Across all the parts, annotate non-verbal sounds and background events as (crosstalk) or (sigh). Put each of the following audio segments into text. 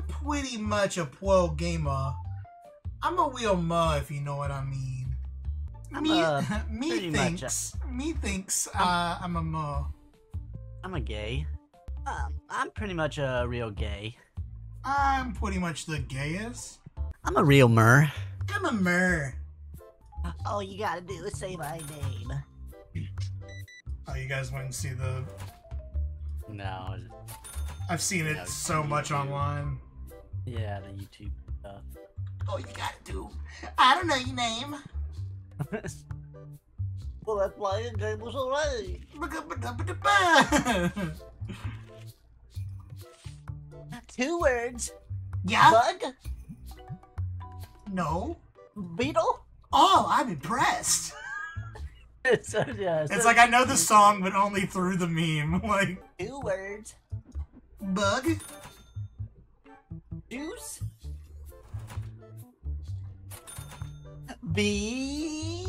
I'm pretty much a pro gamer. I'm a real ma, if you know what I mean. I'm me, a- (laughs) me much a- thinks, me thinks, uh, I'm a ma. I'm a gay. Um, I'm pretty much a real gay. I'm pretty much the gayest. I'm a real mer. I'm a mer. All you gotta do is say my name. Oh, you guys went and see the. No. I've seen it Yeah, so much online. Yeah, the YouTube stuff. All you gotta do. I don't know your name. (laughs) well, that's why the game was already. (laughs) Two words. yeah? Bug. No. Beetle. Oh, I'm impressed. (laughs) so, yeah, It's so like I know the song, but only through the meme. Like, two words. bug? Juice. Bee.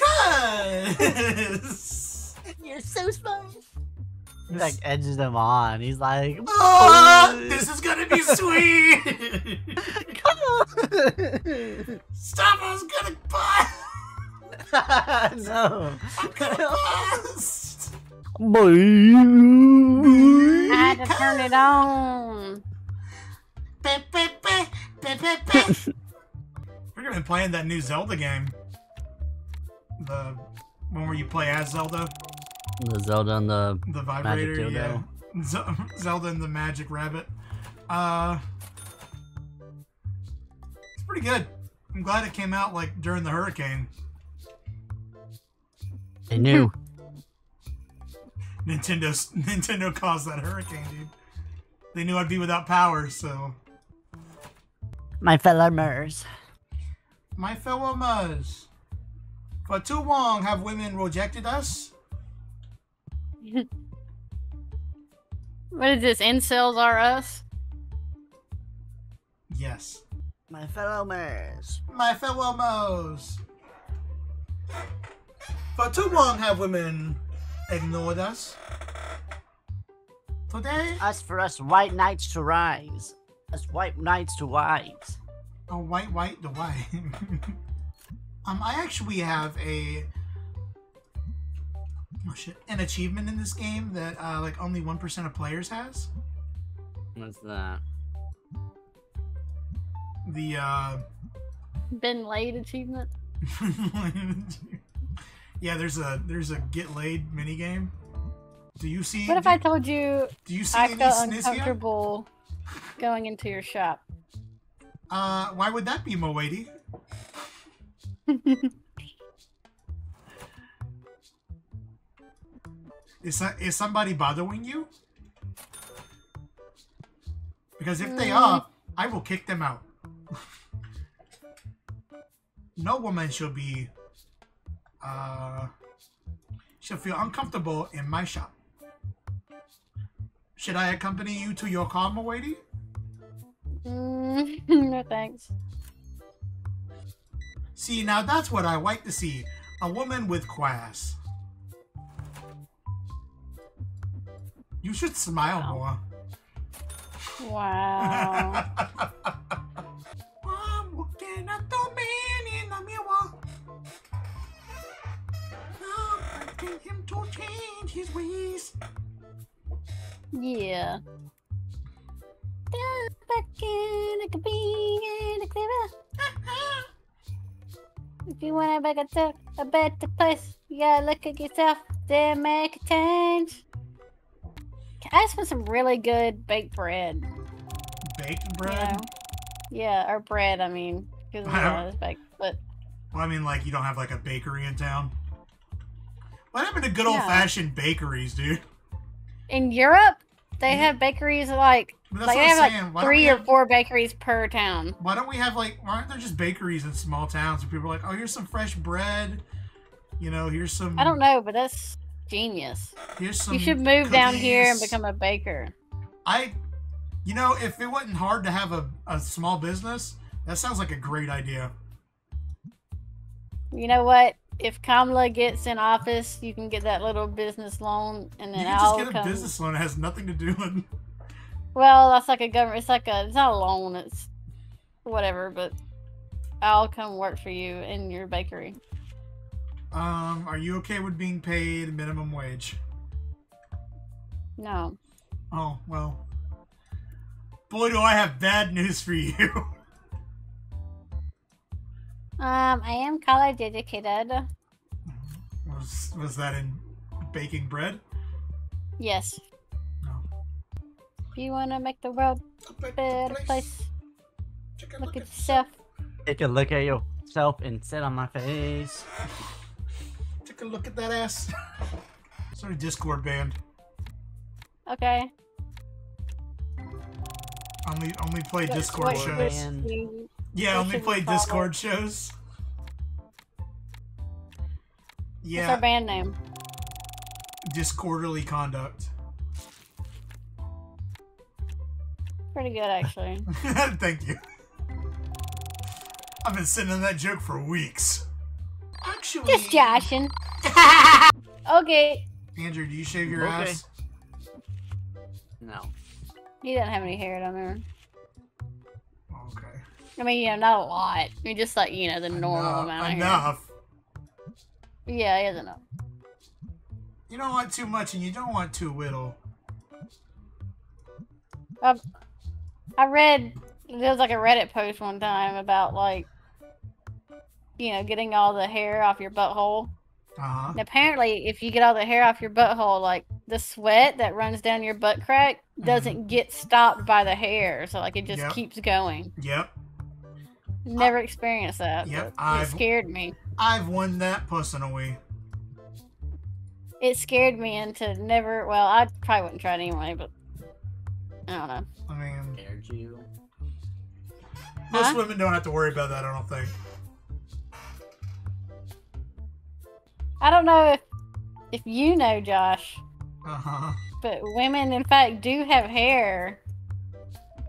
Cuz. You're so smart. He like edges them on. He's like, Oh, this is gonna be sweet. come (laughs) on. Stop! I was gonna bust. (laughs) no. I'm gonna bust. I had to turn it on. (laughs) We're gonna be playing that new Zelda game. The one where you play as Zelda, The Zelda and the the vibrator. Yeah, Ze- (laughs) Zelda and the Magic Rabbit. Uh, it's pretty good. I'm glad it came out like during the hurricane. they knew. (laughs) Nintendo Nintendo caused that hurricane, dude. They knew I'd be without power, so My fellow Mers. my fellow Muzz. For too long have women rejected us. (laughs) What is this? Incels are us? Yes. My fellow Mers. My fellow Moes. For too long have women ignored us. Today, Us for us white knights to rise. Us white knights to rise. oh white, white, to white. (laughs) um, I actually have a oh shit, an achievement in this game that uh, like only one percent of players has. What's that? The uh, Been laid achievement? (laughs) yeah, there's a there's a get laid mini game. Do you see? What if do, I told you do you see I any felt sniz here? Going into your shop? Uh, why would that be, Moady? (laughs) Is that is somebody bothering you? Because if they Mm. are, I will kick them out. (laughs) no woman should be uh should feel uncomfortable in my shop. Should I accompany you to your car, Moady? Mm, (laughs) no thanks. See, now that's what I like to see. A woman with class. You should smile more. Wow. (laughs) I'm looking at the man in the mirror. I'm asking him to change his ways. Cleaver. If you wanna make a, talk, a better place, you gotta look at yourself, then make a change. I just want some really good baked bread. Baked You bread? know? Yeah, or bread, I mean. Because I don't- yeah, (laughs) it's baked. But Well, I mean, like, you don't have, like, a bakery in town? What happened to good old-fashioned bakeries, dude? in Europe, they mm-hmm. have bakeries like like they have saying. like three or have- four bakeries per town. Why don't we have like? Why aren't there just bakeries in small towns where people are like, oh, here's some fresh bread. You know, here's some. I don't know, but that's genius. Here's some. You should move down here and become a baker. I, you know, if it wasn't hard to have a, a small business, that sounds like a great idea. You know what? If Kamala gets in office, you can get that little business loan, and You then can just I'll get a come. business loan. It has nothing to do with. Well, that's like a government. It's like a. It's not a loan. It's whatever. But I'll come work for you in your bakery. Um, are you okay with being paid minimum wage? No. Oh, well. Boy, do I have bad news for you. (laughs) Um, I am college educated. was, was that in baking bread? Yes. No. If you want to make the world a better place, Take a look at yourself. Take a look at yourself and sit on my face. (laughs) Take a look at that ass. (laughs) Sorry, Discord banned. Okay. Only only play Discord what- shows. What Man. you- Yeah, only play we call it? Discord shows. What's Yeah, our band name? disorderly conduct. Pretty good, actually. (laughs) Thank you. I've been sitting on that joke for weeks. Actually, Just joshing. (laughs) okay. Andrew, do you shave your Okay. ass? No. He doesn't have any hair down there. I mean, you know, not a lot. I mean, just like, you know, the normal enough, amount enough. Yeah, he has enough. You don't want too much, and you don't want too little. I read there was like a Reddit post one time about like you know getting all the hair off your butthole. Uh huh. And apparently, if you get all the hair off your butthole, like the sweat that runs down your butt crack doesn't get stopped by the hair, so like it just Yep. keeps going. Yep. Never experienced that. Yep, I've- It scared me. I've won that personally. It scared me into never. Well, I probably wouldn't try it anyway, but I don't know. I mean, Scared you. most Huh? women don't have to worry about that. I don't think. I don't know if if you know, Josh, Uh huh. but women, in fact, do have hair.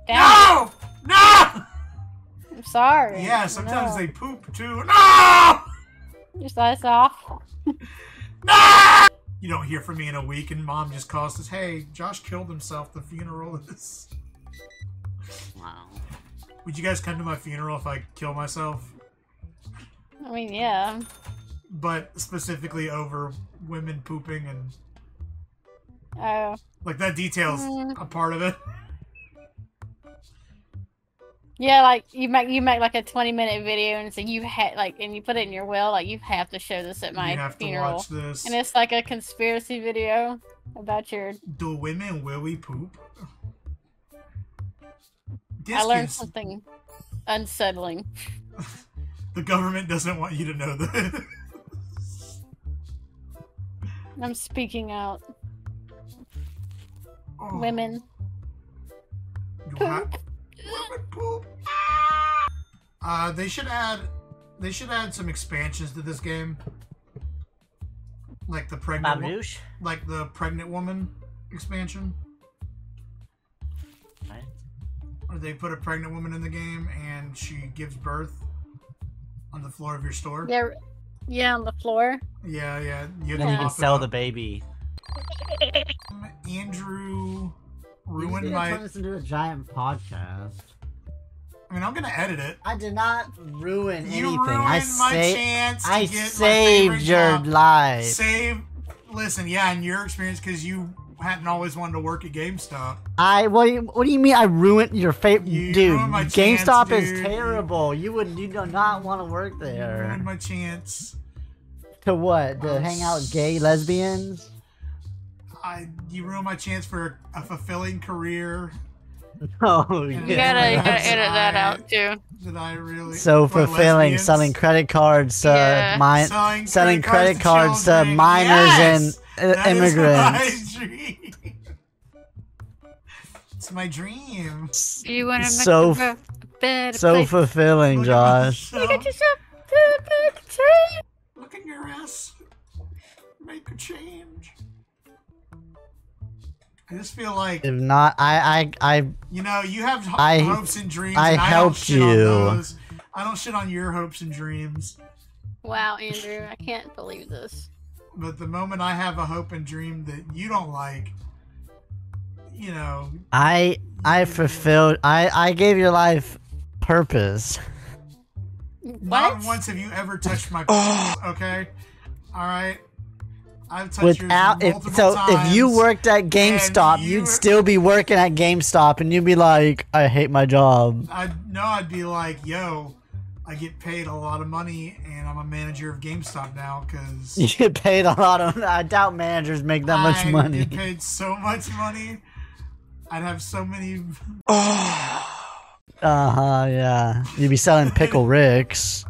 Down. No! No! I'm sorry. Yeah, sometimes No. they poop too. No! Just that's off. (laughs) No! You don't hear from me in a week, and mom just calls us, "Hey, Josh killed himself. The funeral is." (laughs) Wow. Would you guys come to my funeral if I kill myself? I mean, yeah. But specifically over women pooping and Oh, like that details Mm. a part of it. (laughs) yeah. Like you make you make like a twenty minute video, and so you had like, and you put it in your will, like you have to show this at my you have funeral, to watch this. and it's like a conspiracy video about your. Do women willy poop? This I learned something unsettling. (laughs) The government doesn't want you to know that. I'm speaking out. Oh, Women. you poop. Uh, they should add. They should add some expansions to this game. Like the pregnant, wo- Babadoosh. like the pregnant woman expansion, Right. or they put a pregnant woman in the game and she gives birth on the floor of your store. Yeah. Yeah, on the floor. yeah, yeah. You, Then you Yeah. can sell the baby. (laughs) Andrew ruined Turn my. this into a giant podcast. I mean, I'm gonna edit it. I did not ruin You anything. ruined I my chance I get saved your job. life. Save. Listen, yeah, in your experience, because you hadn't always wanted to work at GameStop. I what do you, what do you mean I ruined your favorite You dude? my chance, GameStop is terrible. You would you do not want to work You there. ruined my chance. To what? To Oh, hang out with gay lesbians? I you ruined my chance for a fulfilling career (laughs) Oh You You Yeah, gotta, you gotta that's edit that out too. that I really So fulfilling, lesbians? selling credit cards to Yeah. mi- selling, selling credit cards to children. minors Yes! and uh, That is immigrants. my (laughs) dream. It's my dream. You wanna So a better So place. fulfilling, Look at Josh. myself. Get yourself a better place. Look at your ass. Make a change. I just feel like If not, I, I, I, you know you have ho- I- hopes and dreams. I and I don't helped shit on you. those. I don't shit on your hopes and dreams. Wow, Andrew, I can't believe this. But the moment I have a hope and dream that you don't like, you know, I, I fulfilled. I I gave your life purpose. What? Not What? once have you ever touched my penis, okay? Alright? I've touched Without if so, times. if you worked at GameStop, you- you'd still be working at GameStop, and you'd be like, "I hate my job." I'd no, I'd be like, yo, I get paid a lot of money and I'm a manager of GameStop now because (laughs) You get paid a lot of. I doubt managers make that much money. I money. get paid so much money. I'd have so many (sighs) Uh huh. Yeah, you'd be selling pickle (laughs) ricks.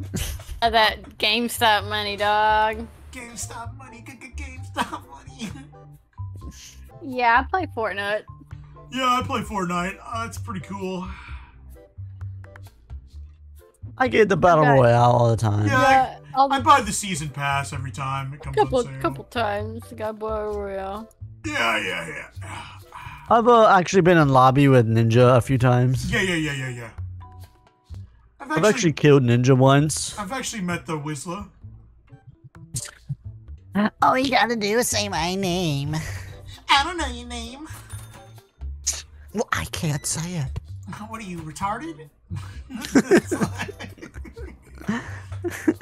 That GameStop money, dog. GameStop money, g- g- GameStop money. Yeah, I play Fortnite. yeah, I play Fortnite. Uh, it's pretty cool. I get the battle Okay. royale all the time. Yeah. Yeah, all I buy the season pass every time it comes couple on sale. couple times got Battle Royale. Yeah, yeah, yeah. I've uh, actually been in lobby with Ninja a few times. Yeah, yeah, yeah, yeah, yeah. I've I've actually, actually killed Ninja once. I've actually met the Whistler. All you gotta do is say my name. I don't know your name. Well, I can't say it. (laughs) What are you retarded?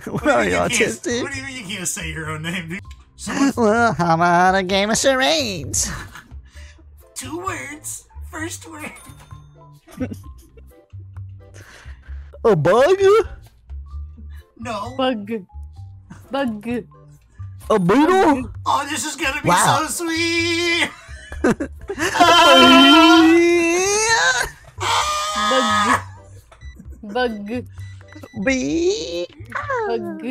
What are you You autistic? What do you mean you can't say your own name, dude? Someone, (laughs) Well, how about a game of charades? (laughs) two words. First word. A bug? No. Bug. Bug. A beetle? Oh, this is gonna be Wow. so sweet. (laughs) Bug. Bug. Bee? Bug.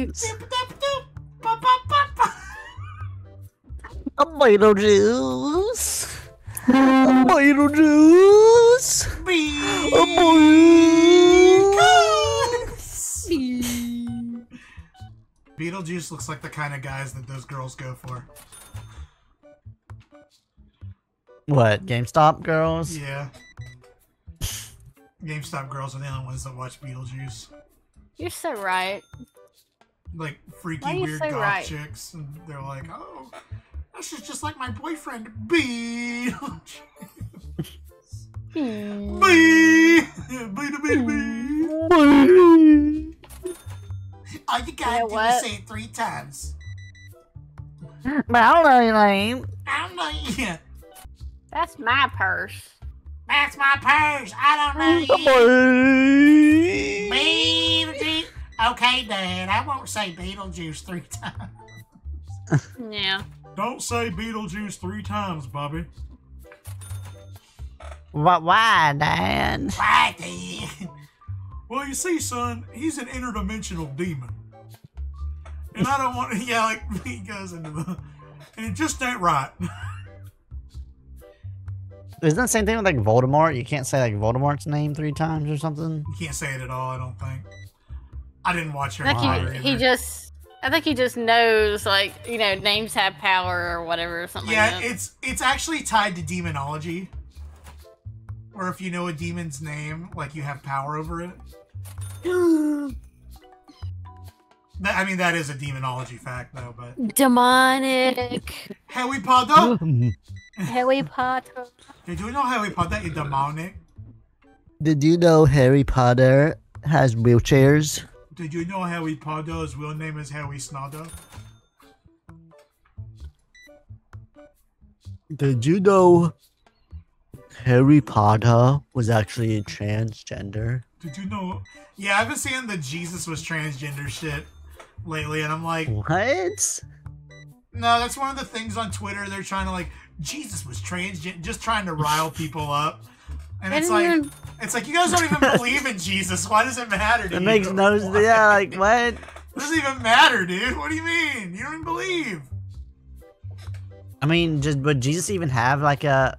A Beetlejuice? A Beetlejuice? A bee? Beetlejuice looks like the kind of guys that those girls go for. What, GameStop girls? Yeah. GameStop girls are the only ones that watch Beetlejuice. You're so right. Like freaky weird so goth right? chicks, and they're like, "Oh, this is just like my boyfriend, Beetlejuice." Hmm. Bee, (laughs) bee, bee, bee. All you gotta You know do what? is say it three times. But I don't know your name. I don't know you. That's my purse. That's my purse. I don't know you. Beetlejuice. Okay, Dad. I won't say Beetlejuice three (laughs) times. Yeah. Don't say Beetlejuice three times, Bobby. What, why, Dad? Why, Dad? Well, you see, son, he's an interdimensional demon. And I don't want to, (laughs) yeah, like, (laughs) he goes into the, and it just ain't right. (laughs) Isn't that the same thing with like Voldemort? You can't say like Voldemort's name three times or something? You can't say it at all, I don't think. I didn't watch I Harry Potter he, he just I think he just knows like, you know, names have power or whatever or something Yeah, like that. it's it's actually tied to demonology. Or if you know a demon's name, like you have power over it. (gasps) That, I mean, that is a demonology fact, though. But Demonic. Harry Potter, (laughs) Harry Potter. did you know Harry Potter is demonic? Did you know Harry Potter has wheelchairs? Did you know Harry Potter's real name is Harry Snodder? Did you know Harry Potter was actually transgender? Did you know? Yeah, I've been seeing the Jesus was transgender shit lately, and I'm like, What? no, that's one of the things on Twitter. They're trying to like, Jesus was transgender, just trying to rile (laughs) people up. And it's like, And it's like you guys don't even believe in Jesus. Why does it matter to It you? makes no Why? yeah, like what? It doesn't even matter, dude. What do you mean? You don't even believe. I mean, just would Jesus even have like a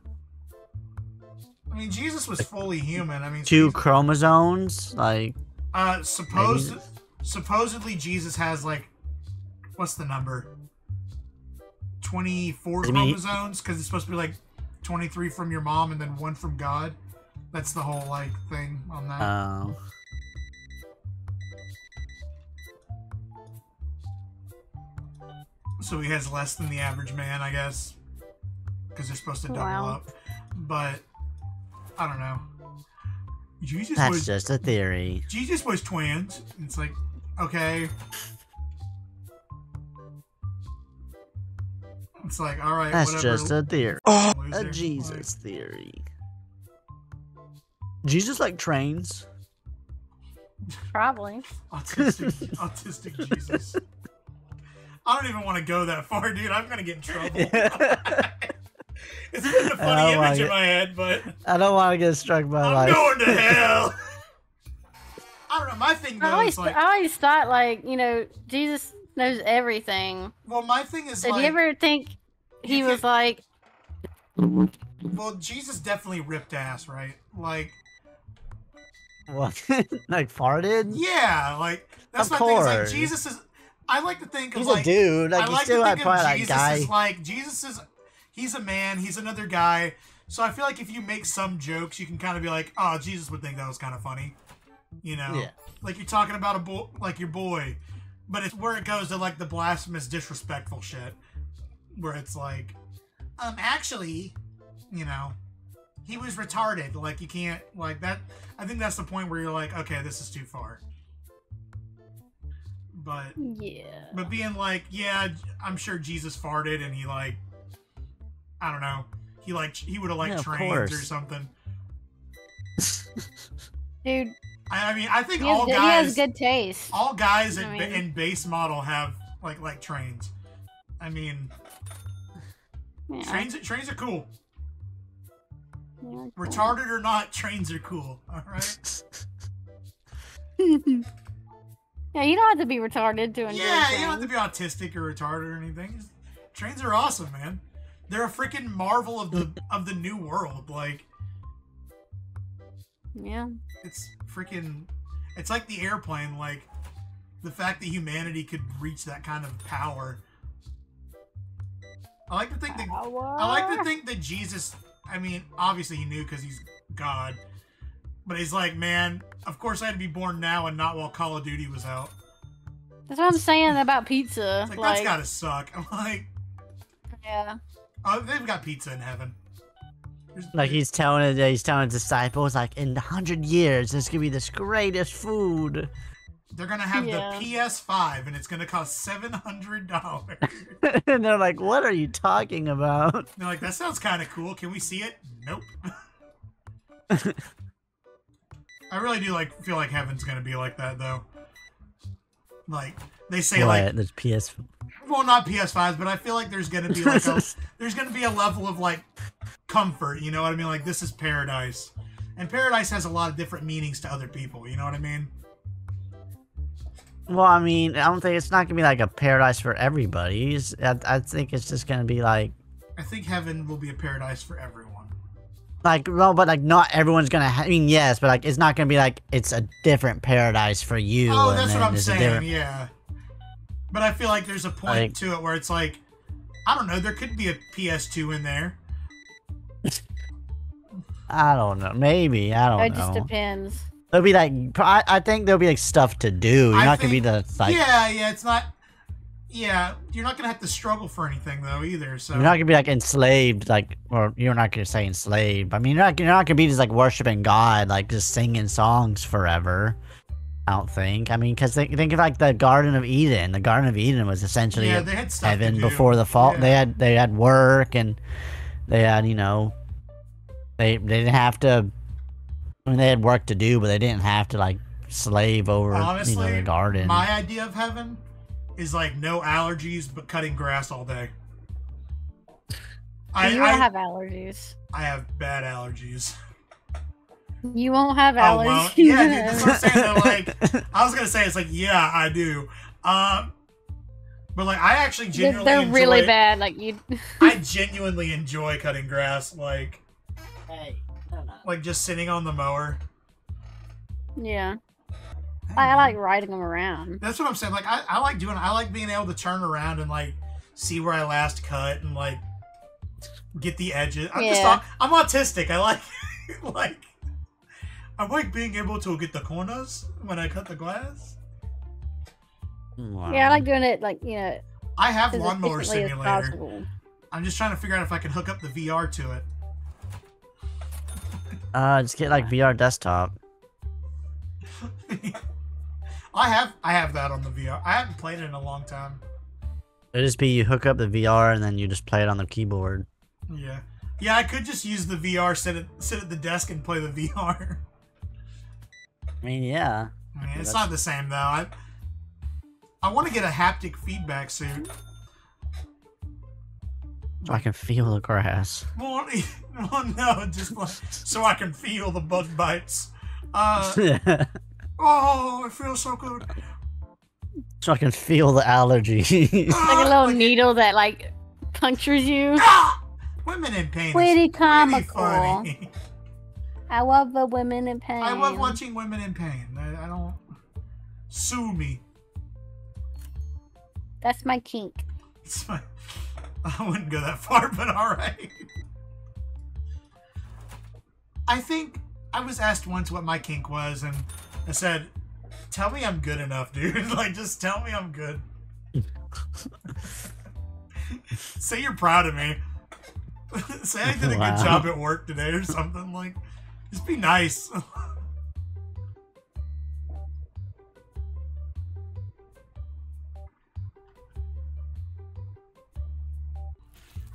I mean, Jesus was fully human. I mean, two he's- chromosomes? Like Uh, supposed supposedly Jesus has like, what's the number? Twenty four You mean- chromosomes because it's supposed to be like twenty three from your mom and then one from God. That's the whole like thing on that. oh. so he has less than the average man, I guess, because they're supposed to double Wow. up. But I don't know. Jesus That's was just a theory. Jesus was twins. It's like, okay. It's like, all right, That's whatever. just a theory. Oh. loser. A Like, Jesus theory. Jesus like trains. Probably. autistic, (laughs) autistic Jesus. I don't even want to go that far, dude. I'm gonna get in trouble. (laughs) it's been a funny my image in my head, but I don't want to get struck by I'm life. going to hell. (laughs) I don't know. My thing I always, is like, I always thought like you know Jesus knows everything. well, my thing is So like, you ever think he was like, well, Jesus definitely ripped ass, right? Like, What? (laughs) like farted? yeah, like that's Of my thing. Is like. Jesus is. I like to think of He's like a dude. Like I he's like still to like think probably of like Jesus guy. as like Jesus is he's a man, he's another guy. So I feel like if you make some jokes, you can kind of be like, "Oh, Jesus would think that was kind of funny," you know? Yeah. Like you're talking about a boy, like your boy, but it's where it goes to like the blasphemous, disrespectful shit, where it's like, um, actually, you know, he was retarded. Like you can't like that. I think that's the point where you're like, okay, this is too far. But yeah, but being like, yeah, I'm sure Jesus farted and he like, I don't know, he like he would have liked Yeah, of trains or something. (laughs) dude, I, I mean, I think all good, he has guys, good taste. all guys in, I ba- mean- in base model have like like trains. I mean, Yeah, trains trains are cool. yeah, cool. Retarded or not, trains are cool. All right. (laughs) yeah, you don't have to be retarded to enjoy Yeah, you don't have to be autistic or retarded or anything. Trains are awesome, man. They're a freaking marvel of the (laughs) of the new world. Like Yeah, it's freaking it's like the airplane like the fact that humanity could reach that kind of power i like to think that i like to think that jesus i mean obviously he knew because he's god but he's like man of course i had to be born now and not while call of duty was out That's what I'm saying about pizza. it's like, Like, that's gotta suck (laughs) i'm like yeah, oh they've got pizza in heaven There's- like he's telling it, he's telling his disciples, like in a hundred years, there's gonna be this greatest food. they're gonna have Yeah. the ps5 and it's gonna cost $700 (laughs) and they're like, "What are you talking about?" (laughs) They're like, that sounds kind of cool. Can we see it? Nope. (laughs) I really do like feel like heaven's gonna be like that though. Like they say, what? like There's PS. Well, not PS5s, but I feel like there's gonna be like a (laughs) there's gonna be a level of like comfort. You know what I mean? Like this is paradise, and paradise has a lot of different meanings to other people. You know what I mean? well, I mean, I don't think it's not gonna be like a paradise for everybody. I, I think it's just gonna be like, I think heaven will be a paradise for everyone. like no, but like not everyone's gonna. Ha- I mean, yes, but like it's not gonna be like it's a different paradise for you. Oh, and that's what I'm saying. different- Yeah. But I feel like there's a point Like- to it where it's like, I don't know, there could be a PS2 in there. I don't know. Maybe I don't it know. It just depends. There'll be like, I, I think there'll be like stuff to do. You're I not gonna be the like. yeah, yeah, it's not. Yeah, you're not gonna have to struggle for anything though either. So You're not gonna be like enslaved, like, or you're not gonna say enslaved. I mean, you're not, you're not gonna be just like worshiping God, like just singing songs forever. I don't think. I mean, because think, think of like the Garden of Eden. The Garden of Eden was essentially yeah, they had stuff heaven before the fall. Yeah. They had they had work and they had you know, they they didn't have to. I mean, they had work to do, but they didn't have to like slave over you know the garden. My idea of heaven is like no allergies, but cutting grass all day. I you I, won't have allergies. I have bad allergies. (laughs) You won't have Oh allergies. well, yeah, dude, that's what I'm saying. Though, (laughs) like, I was gonna say it's like, yeah, I do. Um, but like, I actually genuinely they're enjoy, really bad. Like you. I (laughs) genuinely enjoy cutting grass, like, hey, like just sitting on the mower. yeah. I, I like riding them around. That's what I'm saying. Like, I, I like doing. I like being able to turn around and like see where I last cut and like get the edges. I'm. Yeah. au- I'm autistic. I like (laughs) like. I like being able to get the corners when I cut the glass. Yeah, I like doing it like you know I have as lawnmower simulator. I'm just trying to figure out if I can hook up the VR to it. Uh, just get like VR desktop. (laughs) I have I have that on the VR. I haven't played it in a long time. It'd just be you hook up the VR and then you just play it on the keyboard. Yeah. Yeah, I could just use the VR, sit at sit at the desk and play the (laughs) VR. I mean, yeah. I mean, it's not the same though. I I want to get a haptic feedback suit. So I can feel the grass. Well, (laughs) well no, just like, so I can feel the bug bites. Uh, (laughs) oh, it feels so good. so I can feel the allergy. (laughs) Like a little needle that like punctures you. Ah! Women in pain. Pretty really comical. funny. I love the women in pain. I love watching women in pain. I, I don't sue me. That's my kink. It's my, (laughs) I wouldn't go that far, but all right. I think I was asked once what my kink was, and I said, "Tell me I'm good enough, dude. (laughs) like, just tell me I'm good. (laughs) Say you're proud of me. Say I did a Wow. good job at work today, or something. Like, just be nice." (laughs)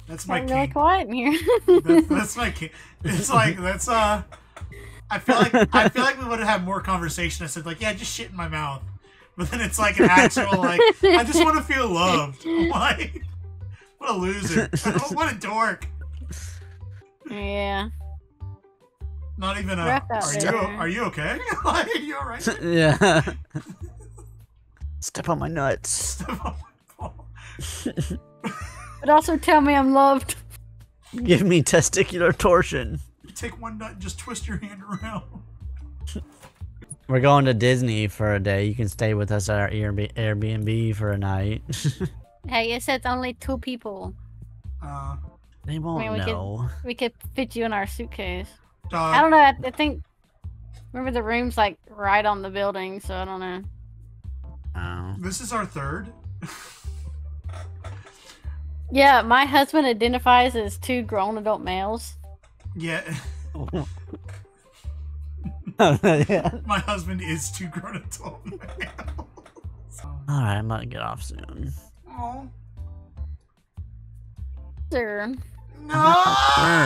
That's my Got really kink. quiet in here. that's, that's (laughs) my kink. It's like that's uh. I feel like I feel like we would have had more conversation. I said like, yeah, just shit in my mouth, but then it's like an actual like, I just want to feel loved. (laughs) Like, what a loser! what a dork! yeah. Not even a. Are you are you okay? (laughs) like, are you alright? (laughs) yeah. (laughs) Step on my nuts. Step on my ball. But also tell me I'm loved. Give me testicular torsion. You take one nut and just twist your hand around. We're going to Disney for a day. You can stay with us at our Airbnb Airbnb for a night. Hey, it says only two people. Uh, they won't mean, we could- know. We could fit you in our suitcase. Uh, I don't know. I, I think. Remember the room's like right on the building, so I don't know. Oh. this is our third. Yeah, my husband identifies as two grown adult males. Yeah, yeah. (laughs) my husband is two grown adult male. So, All right, I'm about to get off soon. oh Sure. no!